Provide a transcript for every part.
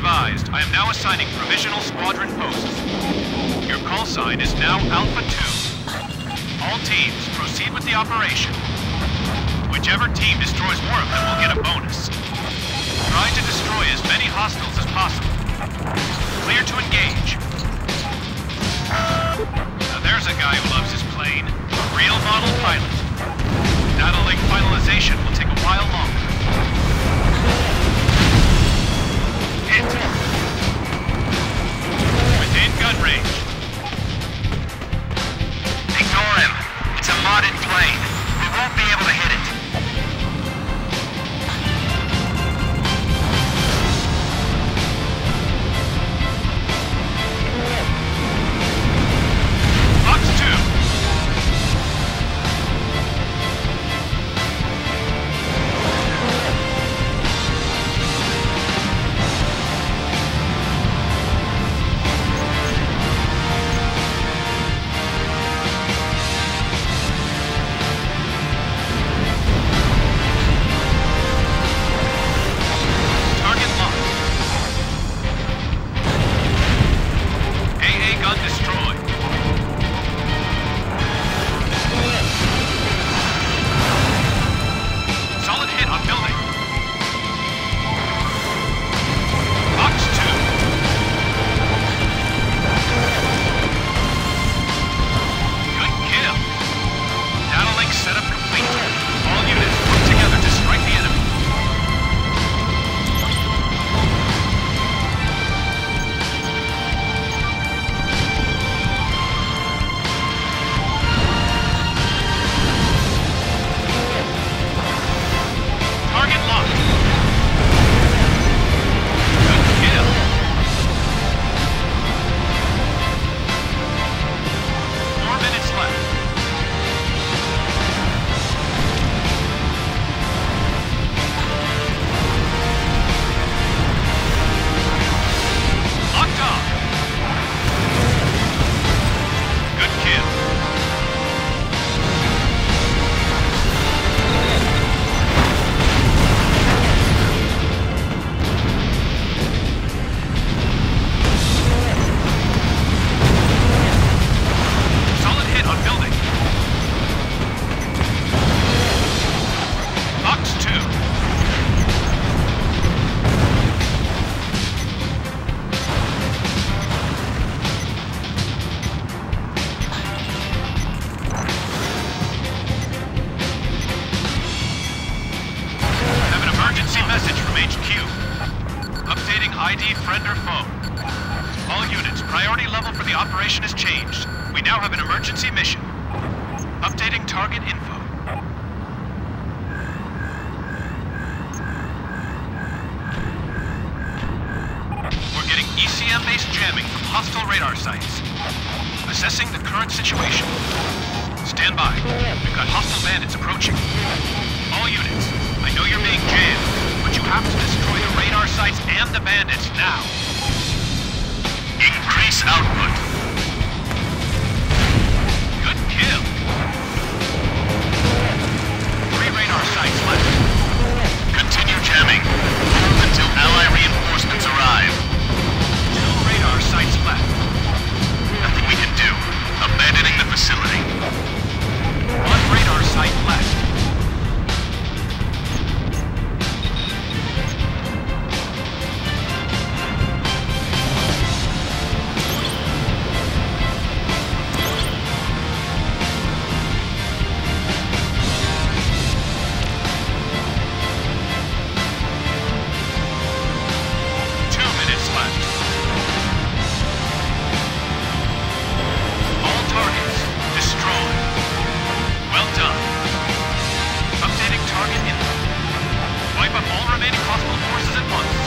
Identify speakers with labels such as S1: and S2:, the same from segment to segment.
S1: advised, I am now assigning provisional squadron posts. Your call sign is now Alpha 2. All teams, proceed with the operation. Whichever team destroys more of them will get a bonus. Try to destroy as many hostiles as possible. Clear to engage. Gun range. HQ. Updating ID friend or foe. All units, priority level for the operation has changed. We now have an emergency mission. Updating target info. We're getting ECM-based jamming from hostile radar sites. Assessing the current situation. Stand by. We've got hostile bandits approaching. All units, I know you're being jammed, have to destroy the radar sites and the bandits now. Increase output.
S2: all remaining
S1: possible forces at once.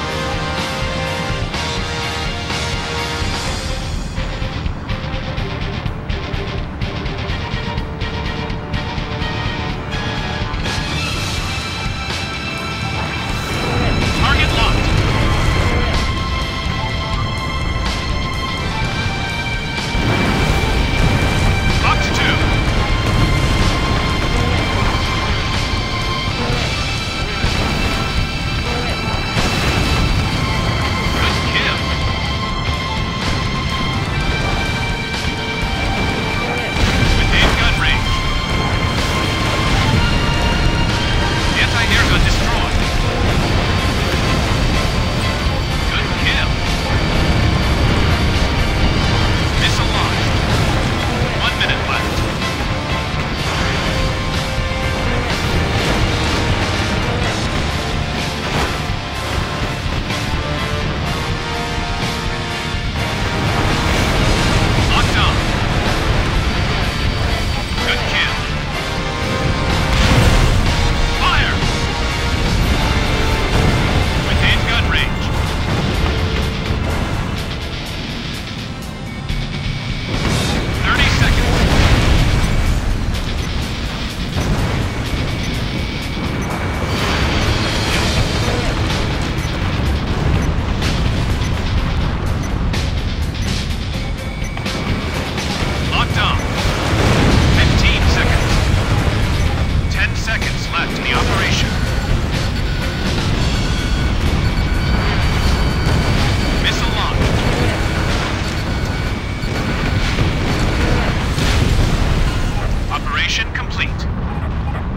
S2: Mission complete.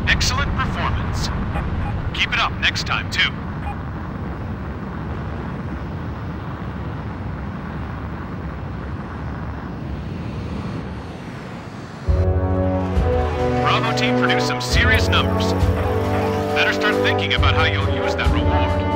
S2: Excellent performance. Keep it up
S1: next time, too. Bravo team produced some serious numbers. Better start thinking about how you'll use that reward.